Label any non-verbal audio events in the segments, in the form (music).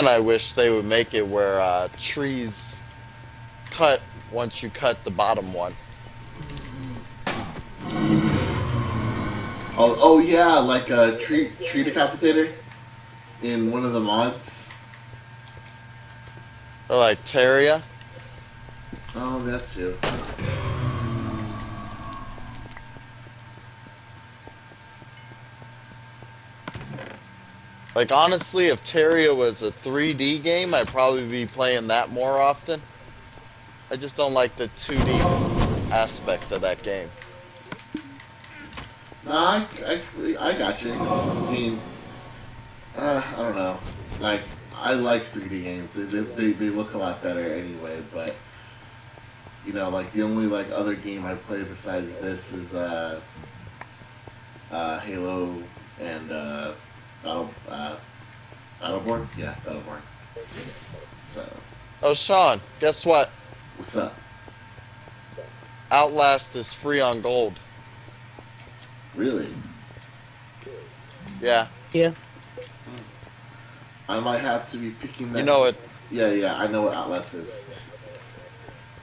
Man, I wish they would make it where uh, trees cut once you cut the bottom one. Oh, oh yeah, like a tree tree decapitator in one of the mods. Or like Terraria. Oh, that too. Like honestly, if Terraria was a 3D game, I'd probably be playing that more often. I just don't like the 2D aspect of that game. Nah, I, I, I got you. I mean, uh, I don't know. Like, I like 3D games. They, they, they look a lot better anyway, but, you know, like, the only, like, other game I play besides this is, uh, uh, Halo and, uh, Battle, uh, Battleborn? Yeah, Battleborn. So, Oh, Sean, guess what? what's up? Outlast is free on gold. Really? Yeah, Yeah. I might have to be picking that. you know it. Yeah, yeah, I know what Outlast is.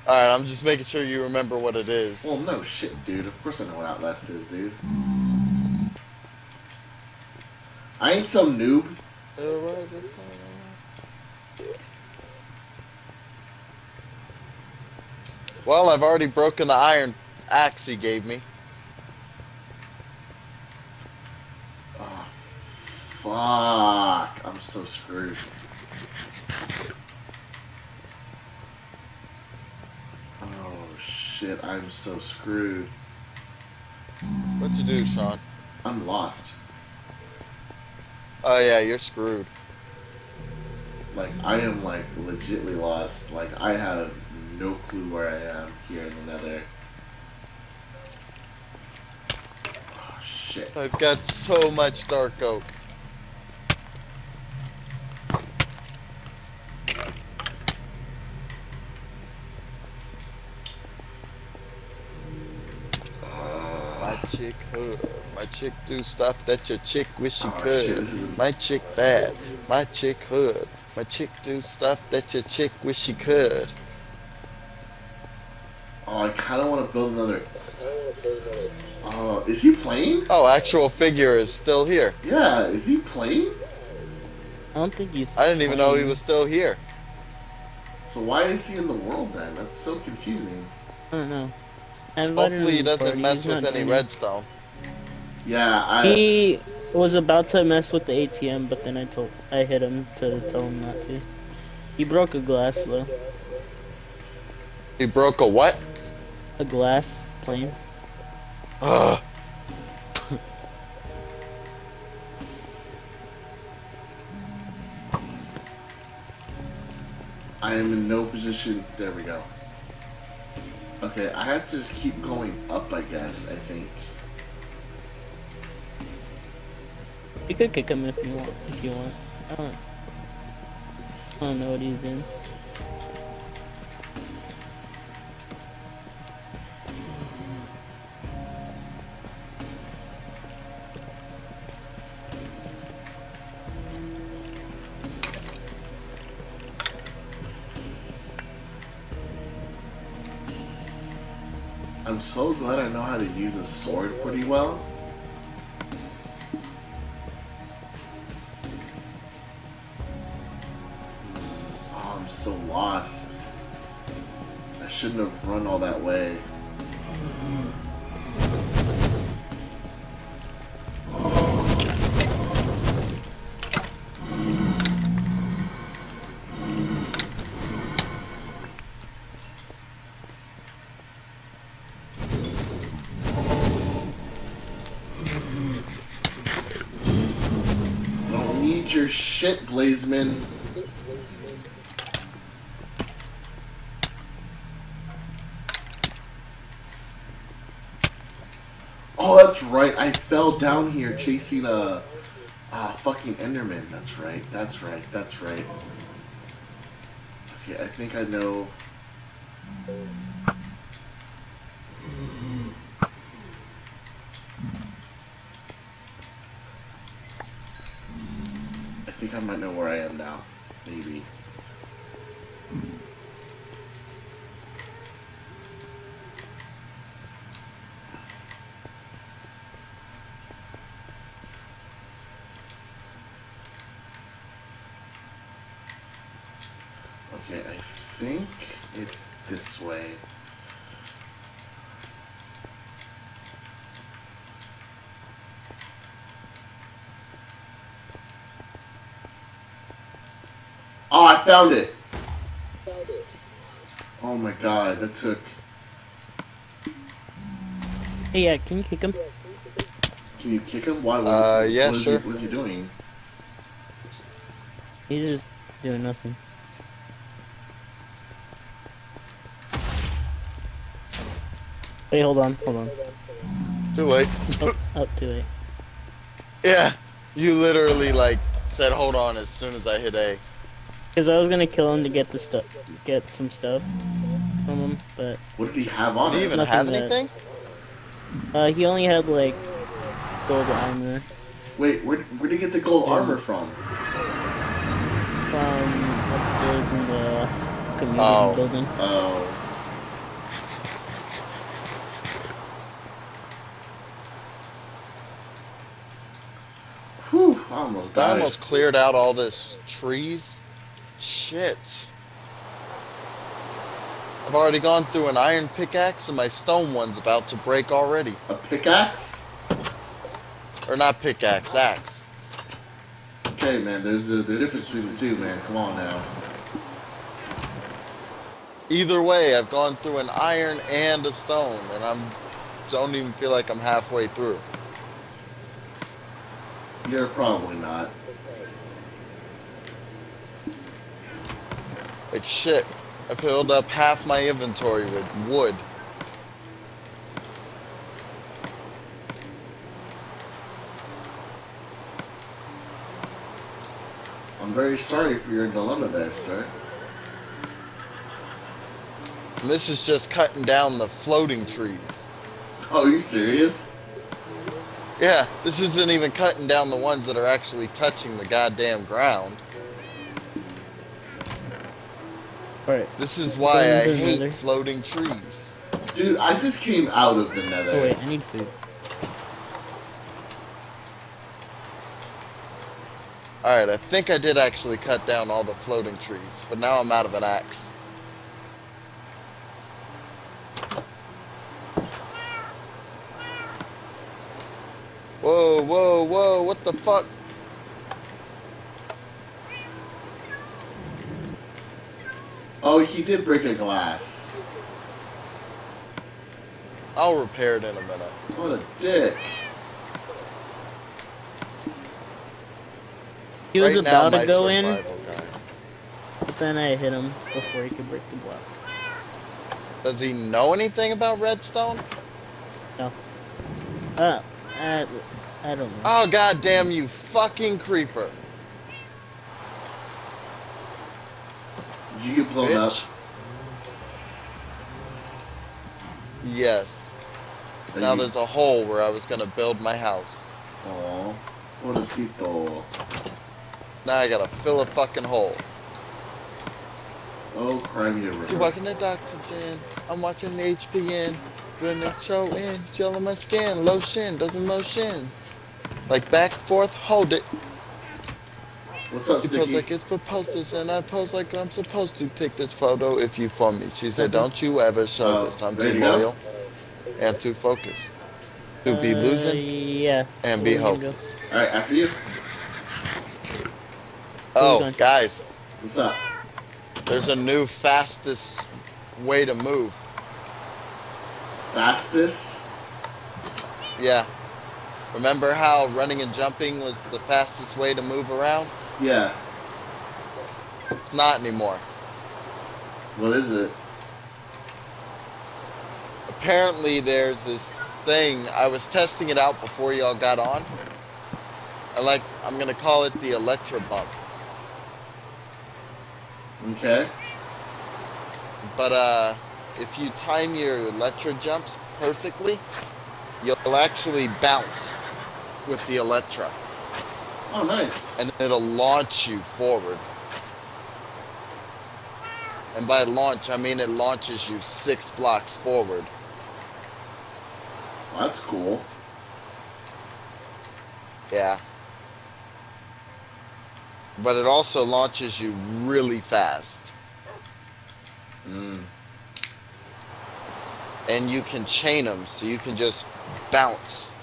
Alright, I'm just making sure you remember what it is. Well, no shit, dude. Of course I know what Outlast is, dude. I ain't some noob. Well, I've already broken the iron axe he gave me. Oh, fuck. I'm so screwed. Oh, shit. I'm so screwed. What'd you do, Sean? I'm lost. Oh yeah, you're screwed. Like, I am, like, legitly lost. Like, I have no clue where I am here in the nether. Oh, shit. I've got so much dark oak. Ah. My chick hood. My chick do stuff that your chick wish she Oh, could. shit, My chick bad. My chick hood. My chick do stuff that your chick wish she could. Oh, I kind of want to build another. Oh, is he playing? Oh, actual figure is still here. Yeah, is he playing? I don't think he's. I didn't even know he was still here. So why is he in the world then? That's so confusing. I don't know. I Hopefully he him to the doesn't mess with not any joining. redstone. Yeah, I. He was about to mess with the ATM, but then I told I hit him to tell him not to. He broke a glass though. He broke a what? A glass plane. Ugh. I am in no position. There we go. Okay, I have to just keep going up, I guess, I think. You could kick him if you want. If you want. I don't. I don't know what he's in. I'm so glad I know how to use a sword pretty well. So lost. I shouldn't have run all that way. I don't need your shit, Blazeman. Oh, that's right. I fell down here chasing a, a fucking Enderman. That's right. That's right. That's right. Okay, I think I know. I think I might know where I am now. maybe. Okay, I think it's this way. Oh, I found it! Oh my god, that took. Hey, yeah, can you kick him? Can you kick him? Why? What, Uh, yeah, what is sure. He, what is he doing? He's just doing nothing. Wait, hold on, hold on. Too late. Oh, oh, too late. (laughs) Yeah, you literally like said hold on as soon as I hit A. Cause I was gonna kill him to get the stuff, get some stuff from him, but What did he have on Do you him? even Nothing have that- anything? uh, he only had like gold armor Wait, where where did he get the gold Yeah. armor from? from upstairs in the community Oh. building. Oh. Almost I almost cleared out all this trees. Shit. I've already gone through an iron pickaxe and my stone one's about to break already. A pickaxe? Or not pickaxe, axe. Okay, man, there's a the difference between the two, man. Come on now. Either way, I've gone through an iron and a stone, and I'm don't even feel like I'm halfway through. You're probably not. Like shit, I filled up half my inventory with wood. I'm very sorry for your dilemma there, sir. And this is just cutting down the floating trees. Oh, are you serious? Yeah, this isn't even cutting down the ones that are actually touching the goddamn ground. Alright. This is why I hate nether. floating trees. Dude, I just came out of the nether. Oh wait, I need food. Alright, I think I did actually cut down all the floating trees, but now I'm out of an axe. Whoa, whoa, whoa, what the fuck? Oh, he did break a glass. I'll repair it in a minute. What a dick. He was Right now, about to go in, guy. but then I hit him before he could break the block. Does he know anything about redstone? No. Uh, I, I don't know. Oh goddamn you fucking creeper. Did you get blown up? Yes. Are Now you- there's a hole where I was gonna build my house. Aw. Pobrecito. Now I gotta fill a fucking hole. Oh, Crimea You River. walking the oxygen. I'm watching the HPN. Doing the show in. Chilling my skin. Lotion. Doesn't motion. Like back, forth, hold it. What's up, She pose like it's for posters, and I pose like I'm supposed to take this photo if you for me. She said. "Don't you ever show Uh, this. I'm too loyal and too focused to be Uh, losing Yeah. and be we hopeless." Alright, after you. Oh, guys, What's up? there's a new fastest way to move. Fastest? Yeah. Remember how running and jumping was the fastest way to move around? Yeah. It's not anymore. What is it? Apparently, there's this thing. I was testing it out before y'all got on. I like. I'm gonna call it the Elytra Bump. Okay. But uh, if you time your Elytra jumps perfectly, you'll actually bounce with the Elytra, Oh, nice. and it'll launch you forward. And by launch, I mean it launches you six blocks forward. Well, that's cool. Yeah. But it also launches you really fast. Mm. And you can chain them, so you can just bounce.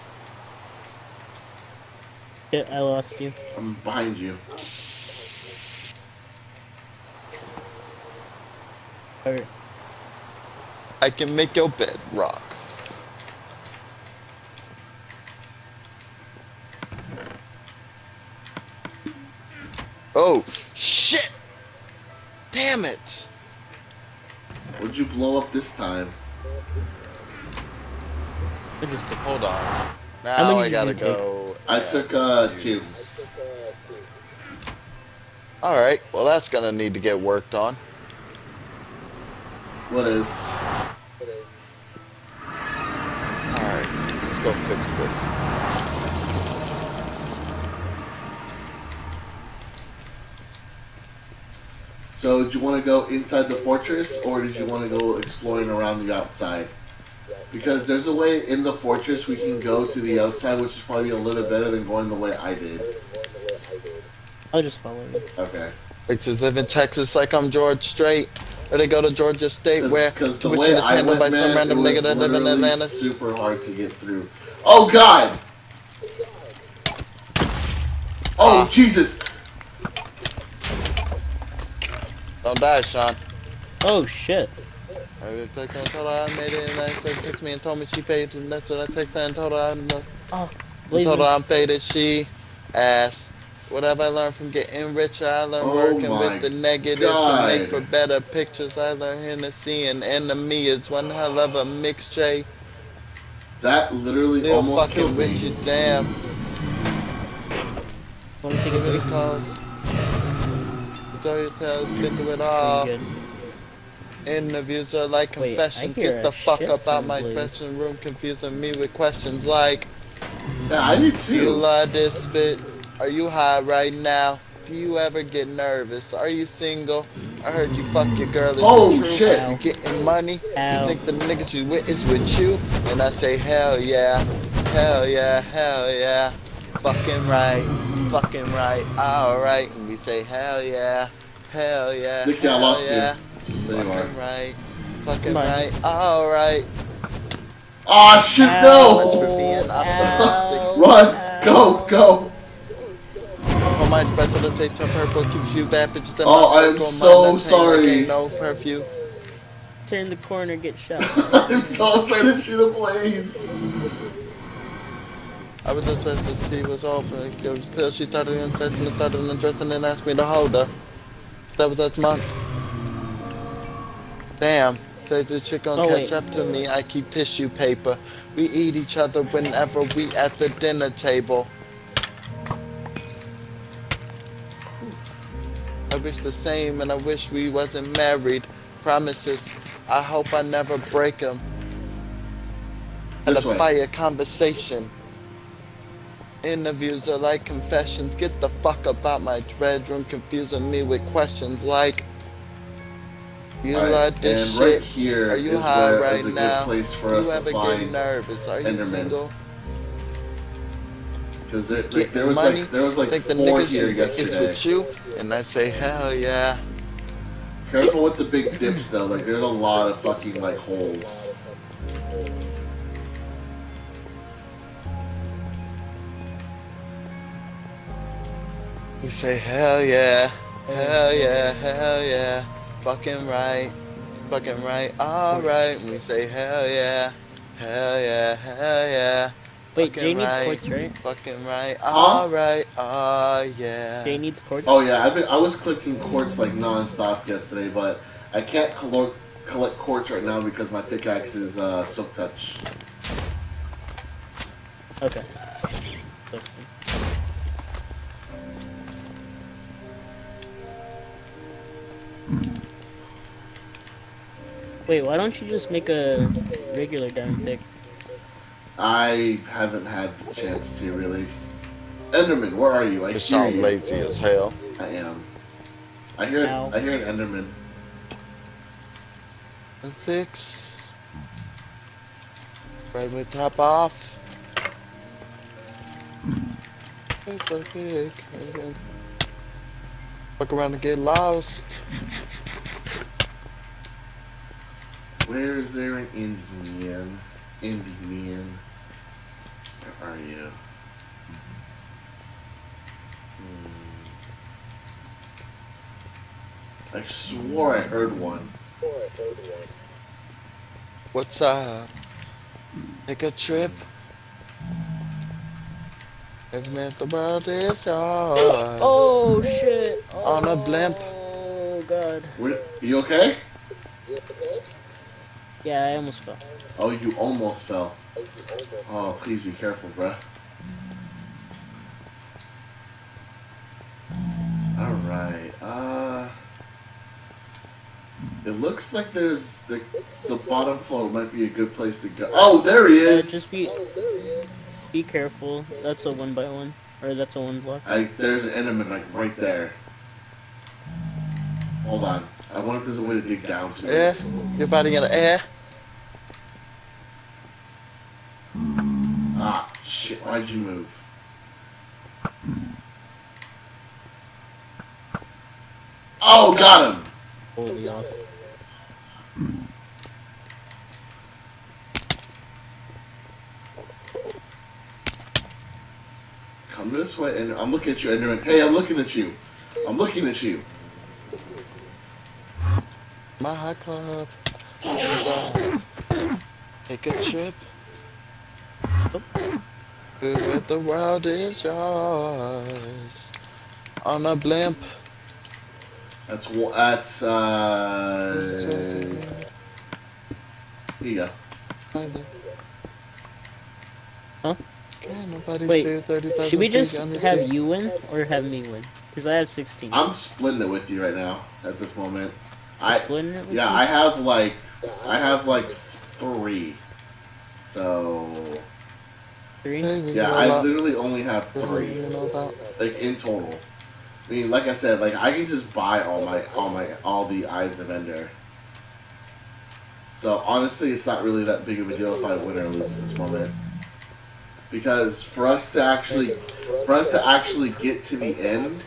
Yeah, I lost you. I'm behind you. Or, I can make your bed rocks. Oh, shit! Damn it! What'd you blow up this time? I just took Hold on. Now I gotta you take? go. I and took uh two. use- Alright, well that's gonna need to get worked on. What is? Alright, let's go fix this. So, did you want to go inside the fortress, or did you want to go exploring around the outside? Because there's a way in the fortress we can go to the outside, which is probably a little better than going the way I did. I'll just follow you. Okay. Bitches live in Texas like I'm George Strait. Or they go to Georgia State where Because the way is I handled went, by some man, it random nigga that live in Atlanta. super hard to get through. Oh God! Oh Ah. Jesus! Don't die, Sean. Oh shit. I was like, I told her I made it, and I said, took me and told me she paid, and that's what I texted her and told her I'm, uh, I Blaze told her. I'm faded. She asked, what have I learned from getting richer? I learned Oh working with the negative God. to make for better pictures. I learned Hennessy and enemy is one hell of a mix, Jay. That literally Still almost fucking killed with me. you, damn. Want to take a Give it break? close. Story tells, think of it all. Pretty good. Interviews are like Wait, confessions. hear Get the fuck up out my dressing room, confusing me with questions like, Yeah, I did Do you too. love this spit? Are you high right now? Do you ever get nervous? Are you single? I heard you fuck your girl. Is Oh, true? shit. You getting money? Ow. You think the niggas you with is with you? And I say, hell yeah, hell yeah, hell yeah. Fucking right, fucking right, alright. And we say, hell yeah, hell yeah, Nicky, I hell lost you. yeah. There you are. Fucking right, fucking Come on. right, alright. Oh shit! Much No! for being optimistic. (laughs) Run! Go! Go! Oh my breath of the taste of purple keeps you bad bitches in Oh, I am so Mine that taint like sorry. ain't No perfume. Turn the corner, get shot. (laughs) I'm so trying to shoot a blaze. I was obsessed that she was awful. It was pill. She started infesting and started undressing and asked me to hold her. That was that month. Damn. Say the chick gon' Oh, catch wait. up to me. I keep tissue paper. We eat each other whenever we at the dinner table. I wish the same and I wish we wasn't married. Promises. I hope I never break them. And This a way. fire conversation. Interviews are like confessions. Get the fuck up out my bedroom, confusing me with questions like, "You Alright, like this and shit? right here Are you is high where right is a good now? place for you us to ever get find nervous? Are you Enderman. single? because there, like, there was money? like there was like Think the four niggas here you with is yesterday. with you?" And I say, "Hell yeah." Careful with the big dips though. Like there's a lot of fucking like holes. We say, "Hell yeah, hell yeah, hell yeah." Fucking right, fucking right, alright. We say, "Hell yeah, hell yeah, hell yeah." Wait, Fucking Jay needs right. quartz, right? Fucking right. All right. Oh yeah. Jay needs quartz. Oh yeah, I've been, I was collecting quartz like non-stop yesterday, but I can't collect collect quartz right now because my pickaxe is uh, silk touch. Okay. Wait, why don't you just make a regular diamond pick? I haven't had the chance to really. Enderman, where are you? I You hear sound you. lazy as hell. I am. I hear Ow. I hear an Enderman. and fix. Right with top off. It's okay. Fuck around and get lost. Where is there an Indian? Indian. Where are you? Hmm. I swore I heard one. What's up? Take a trip. If meant the world is yours. Oh shit! On a blimp. Oh god. Where, you okay? Yeah, I almost fell. Oh, you almost fell. Oh, please be careful, bruh. Alright, uh... It looks like there's the, the bottom floor might be a good place to go. Oh, there he Uh, is! just be be careful. That's a one by one, or that's a one block. I, there's an enemy like right there. Hold on. I wonder if there's a way to dig down to it. Yeah, it. your body in the air. Ah, shit. Why'd you move? Oh, got him! Holy off. Come this way, and I'm looking at you, Enderman. Hey, I'm looking at you. I'm looking at you. My hot club. Take a trip. Where the world is yours. On a blimp. That's what. that's uh. Here you go. Huh? Can't Wait, feel 30,000 Should we just have street. you win or have me win? Because I have 16. I'm splitting it with you right now at this moment. I Splitting it with yeah. I have like I have like three. So Three? Yeah, I literally only have three. like in total. I mean, like I said, like I can just buy all my all my all the eyes of Ender. So honestly, it's not really that big of a deal if I win or lose at this moment. Because for us to actually, for us to actually get to the end,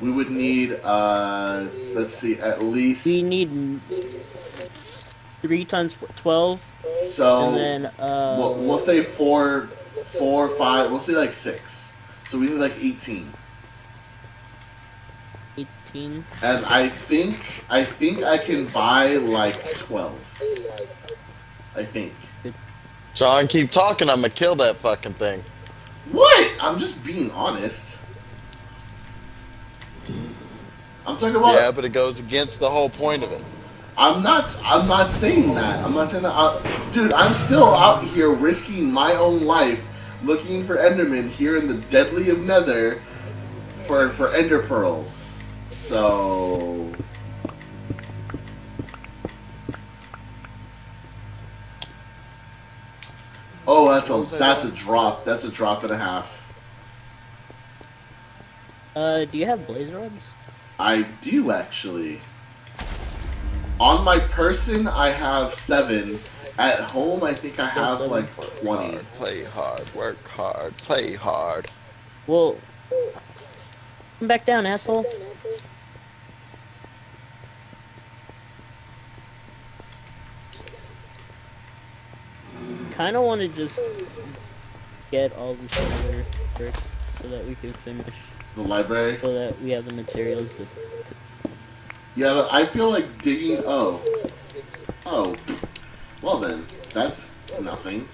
we would need, uh, let's see, at least. We need three times four, 12, so and then, uh, we'll, we'll say four, four, five. We'll say like six. So we need like eighteen. 18. And I think I think I can buy like twelve. I think. John, keep talking. I'm gonna kill that fucking thing. What? I'm just being honest. I'm talking about. Yeah, but it goes against the whole point of it. I'm not. I'm not saying that. I'm not saying that. I, dude, I'm still out here risking my own life, looking for Enderman here in the deadly of Nether, for for Ender pearls. So. Oh, that's a that's a drop. That's a drop and a half. Uh, do you have blaze rods? I do actually. On my person, I have seven. At home, I think I have seven. like Work twenty. hard, play hard, work hard, play hard. Well, come back down, asshole. Kind of want to just get all this other brick so that we can finish, The library. so that we have the materials to. Yeah, but I feel like digging. Oh, oh. Well then, that's nothing.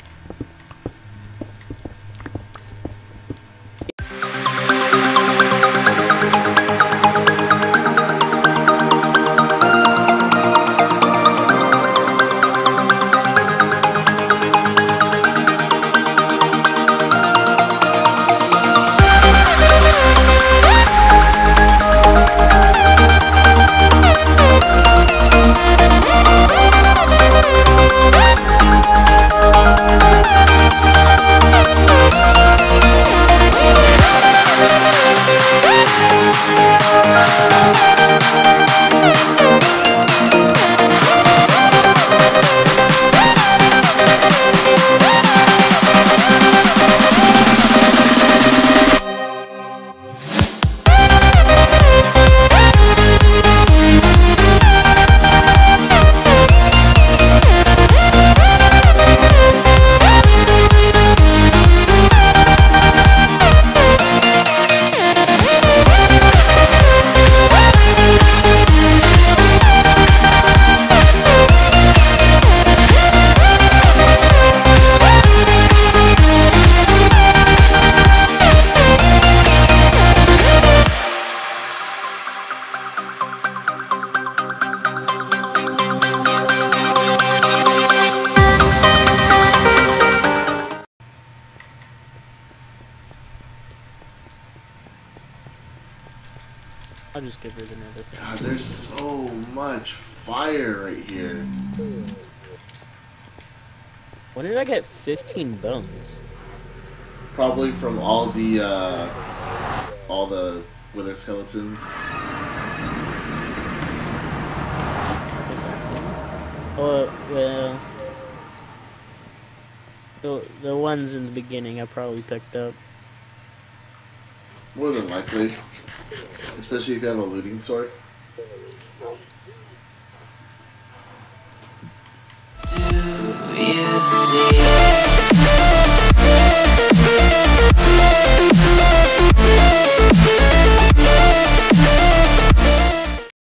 When did I get 15 bones? Probably from all the uh, all the wither skeletons. Oh, well. The, the ones in the beginning I probably picked up. More than likely. Especially if you have a looting sword. See